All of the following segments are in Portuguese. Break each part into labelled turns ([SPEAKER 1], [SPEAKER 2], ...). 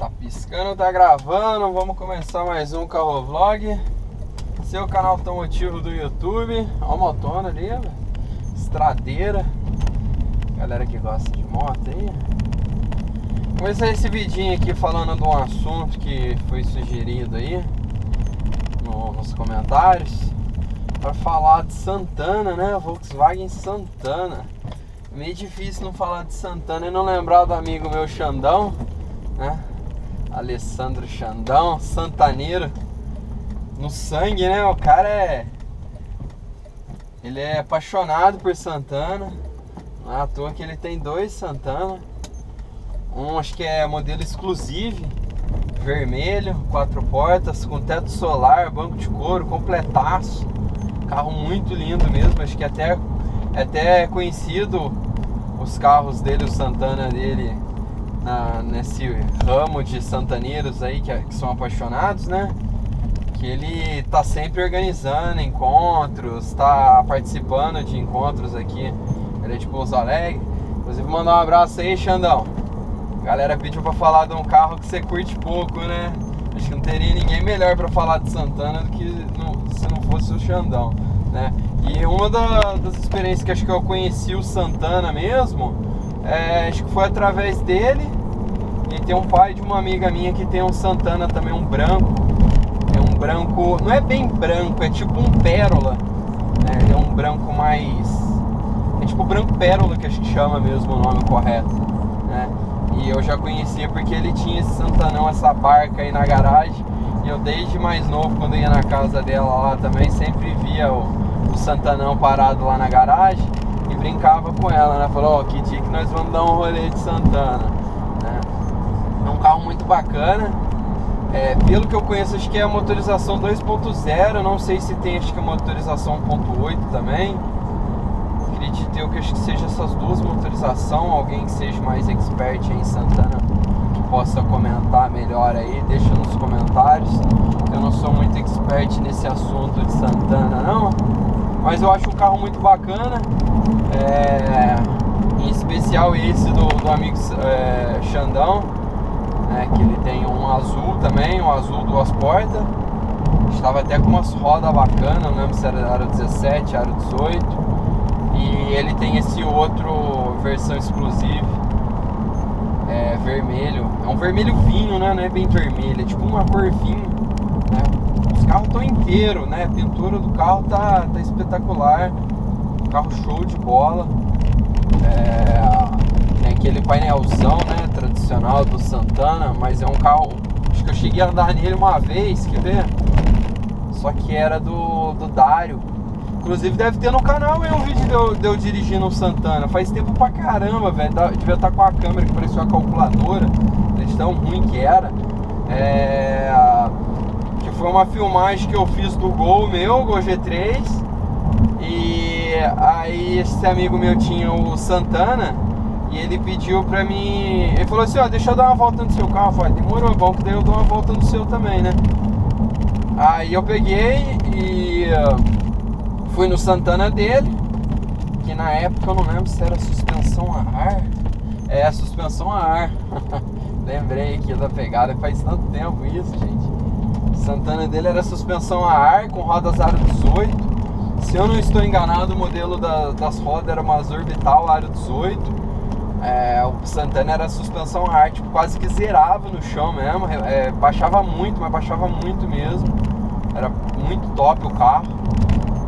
[SPEAKER 1] Tá piscando, tá gravando, vamos começar mais um carro vlog. Seu canal automotivo do YouTube. A motona ali, velho. Estradeira. Galera que gosta de moto aí. Começar esse vidinho aqui falando de um assunto que foi sugerido aí no, nos comentários para falar de Santana, né? Volkswagen Santana. Meio difícil não falar de Santana e não lembrar do amigo meu Xandão, né? Alessandro Xandão, santaneiro no sangue, né? O cara é. Ele é apaixonado por Santana. Não é à toa que ele tem dois Santana. Um acho que é modelo exclusivo, vermelho, quatro portas, com teto solar, banco de couro, completaço. Carro muito lindo mesmo, acho que até é até conhecido os carros dele, o Santana dele, na, nesse ramo de santaneiros aí que, que, são apaixonados, né? Que ele tá sempre organizando encontros, tá participando de encontros aqui. Ele é de Pouso Alegre. Inclusive, mandar um abraço aí, Xandão. A galera pediu pra falar de um carro que você curte pouco, né? Acho que não teria ninguém melhor para falar de Santana do que no, se não fosse o Xandão, né? E uma da, das experiências que acho que eu conheci o Santana mesmo, é, acho que foi através dele. E tem um pai de uma amiga minha que tem um Santana também, um branco. É um branco, não é bem branco, é tipo um pérola. Né? É um branco mais. É tipo branco pérola que acho que chama mesmo o nome correto. Né? E eu já conhecia porque ele tinha esse Santanão, essa barca aí na garagem. E eu desde mais novo, quando ia na casa dela lá também, sempre via o o Santanão parado lá na garagem e brincava com ela, né? Falou, ó, oh, que dia que nós vamos dar um rolê de Santana. É um carro muito bacana. É, pelo que eu conheço, acho que é a motorização 2.0. Não sei se tem, acho que a motorização 1.8 também. Acredito eu que acho que seja essas duas motorizações. Alguém que seja mais expert em Santana que possa comentar melhor aí, deixa nos comentários. Eu não sou muito expert nesse assunto de Santana, não. Mas eu acho o carro muito bacana. É, em especial esse do, do amigo é, Xandão. Né, que ele tem um azul também, um azul duas portas. Estava até com umas rodas bacanas, não lembro se era aro 17, aro 18. E ele tem esse outro versão exclusiva. É vermelho. É um vermelho vinho, né? Não é bem vermelho, é tipo uma cor vinho carro tão inteiro, né? A pintura do carro tá, tá espetacular. Carro show de bola. É, aquele painelzão, né? Tradicional do Santana, mas é um carro. Acho que eu cheguei a andar nele uma vez, quer ver? Só que era do, do Dário. Inclusive deve ter no canal aí um vídeo de eu, de eu dirigindo o Santana. Faz tempo pra caramba, velho. Devia estar tá com a câmera que parecia uma calculadora. De tão ruim que era. É foi uma filmagem que eu fiz do Gol meu, Gol G3. E aí esse amigo meu tinha o Santana e ele pediu pra mim. Ele falou assim, ó, deixa eu dar uma volta no seu carro. Eu falei, demorou, bom que daí eu dou uma volta no seu também, né? Aí eu peguei e uh, fui no Santana dele, que na época eu não lembro se era suspensão a ar. É, suspensão a ar. Lembrei aqui da pegada, faz tanto tempo isso, gente. Santana dele era suspensão a ar com rodas aro 18. Se eu não estou enganado, o modelo da, das rodas era uma orbital aro 18. É, o Santana era suspensão a ar, tipo, quase que zerava no chão mesmo. É, baixava muito, mas baixava muito mesmo. Era muito top o carro.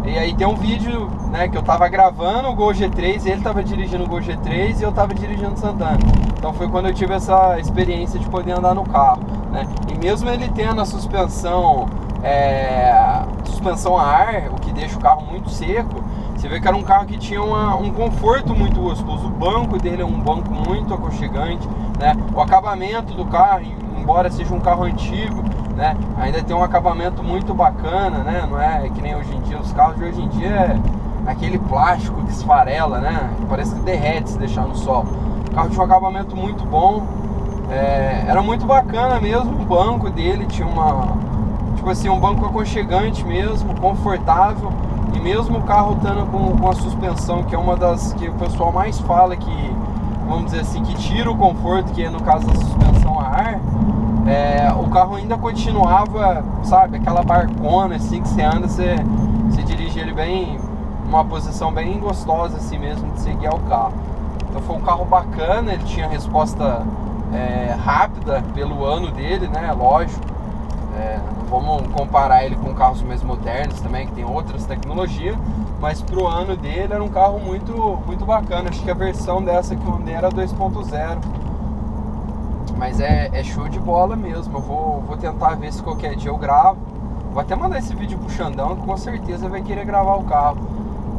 [SPEAKER 1] E aí tem um vídeo, né, que eu tava gravando o Gol G3, ele tava dirigindo o Gol G3 e eu tava dirigindo o Santana. Então foi quando eu tive essa experiência de poder andar no carro, né? E mesmo ele tendo a suspensão, é, suspensão a ar, o que deixa o carro muito seco, você vê que era um carro que tinha uma, um conforto muito gostoso. O banco dele é um banco muito aconchegante, né? O acabamento do carro, embora seja um carro antigo, né? Ainda tem um acabamento muito bacana, né? Não é que nem hoje em dia, os carros de hoje em dia é aquele plástico que esfarela, né? Parece que derrete se deixar no sol. O carro tinha um acabamento muito bom, é, era muito bacana mesmo o banco dele, tinha uma, tipo assim, um banco aconchegante mesmo, confortável. E mesmo o carro estando com, com a suspensão, que é uma das que o pessoal mais fala que, vamos dizer assim, que tira o conforto, que é no caso da suspensão a ar, é, o carro ainda continuava, sabe, aquela barcona assim que você anda, você, você dirige ele bem, uma posição bem gostosa assim mesmo de seguir o carro. Então foi um carro bacana, ele tinha resposta é, rápida pelo ano dele, né? Lógico. É, não vamos comparar ele com carros mais modernos também, que tem outras tecnologias, mas pro ano dele era um carro muito, muito bacana. Acho que a versão dessa que eu andei era 2.0. Mas é, é, show de bola mesmo. Eu vou, vou tentar ver se qualquer dia eu gravo. Vou até mandar esse vídeo pro Xandão, que com certeza vai querer gravar o carro.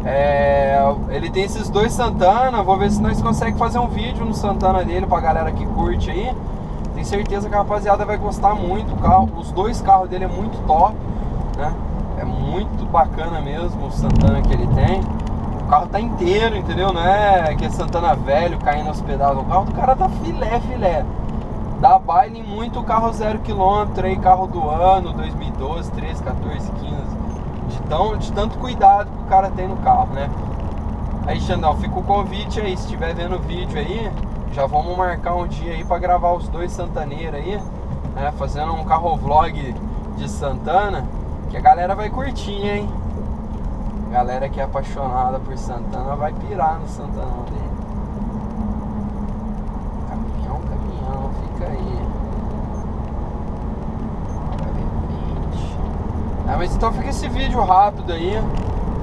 [SPEAKER 1] É, ele tem esses dois Santana, vou ver se nós conseguimos fazer um vídeo no Santana dele pra galera que curte aí. Tenho certeza que a rapaziada vai gostar muito. O carro, os dois carros dele é muito top, né? É muito bacana mesmo o Santana que ele tem. O carro tá inteiro, entendeu? Não é que é Santana velho caindo aos pedaços. O carro do cara tá filé, filé. Dá baile em muito carro zero quilômetro aí, carro do ano, 2012, 13, 14, 15. De, tão, de tanto cuidado que o cara tem no carro, né? Aí, Xandão, fica o convite aí, se estiver vendo o vídeo aí, já vamos marcar um dia aí para gravar os dois Santaneiros aí, né? Fazendo um carro vlog de Santana, que a galera vai curtir, hein? A galera que é apaixonada por Santana vai pirar no Santana dele. Caminhão, caminhão, fica aí. É, mas então fica esse vídeo rápido aí,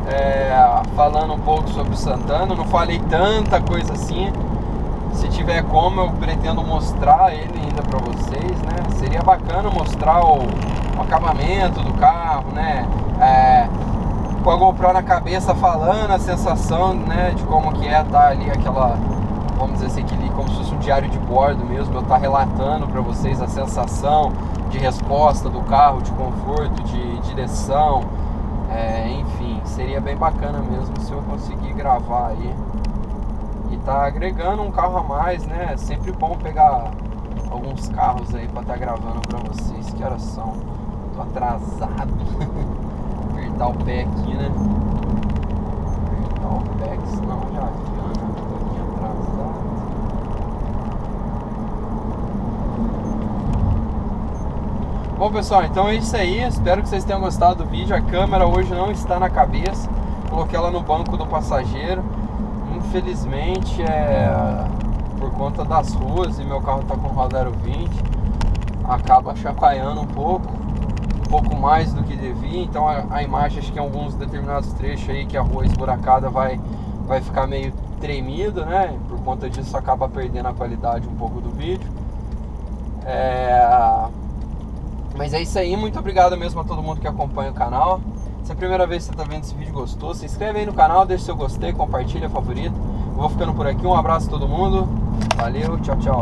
[SPEAKER 1] é, falando um pouco sobre Santana. Não falei tanta coisa assim. Se tiver como, eu pretendo mostrar ele ainda para vocês, né? Seria bacana mostrar o, o acabamento do carro, né? É, com a GoPro na cabeça falando a sensação, né? De como que é estar tá ali aquela, vamos dizer assim, aquele, como se fosse um diário de bordo mesmo. Eu estar tá relatando para vocês a sensação de resposta do carro, de conforto, de direção, é, enfim, seria bem bacana mesmo se eu conseguir gravar aí tá agregando um carro a mais, né? É sempre bom pegar alguns carros aí para estar tá gravando para vocês. Que horas são? Tô atrasado. Apertar o pé aqui, né? Apertar o pé, senão já fica um pouquinho atrasado. Bom pessoal, então é isso aí. Espero que vocês tenham gostado do vídeo. A câmera hoje não está na cabeça. Coloquei ela no banco do passageiro infelizmente é por conta das ruas e meu carro tá com rodero 20 acaba chacoalhando um pouco um pouco mais do que devia então a, a, imagem acho que em alguns determinados trechos aí que a rua esburacada vai vai ficar meio tremido né? Por conta disso acaba perdendo a qualidade um pouco do vídeo. É... mas é isso aí muito obrigado mesmo a todo mundo que acompanha o canal se é a primeira vez que você está vendo esse vídeo gostou, se inscreve aí no canal, deixa seu gostei, compartilha, favorito. Vou ficando por aqui, um abraço a todo mundo. Valeu, tchau, tchau.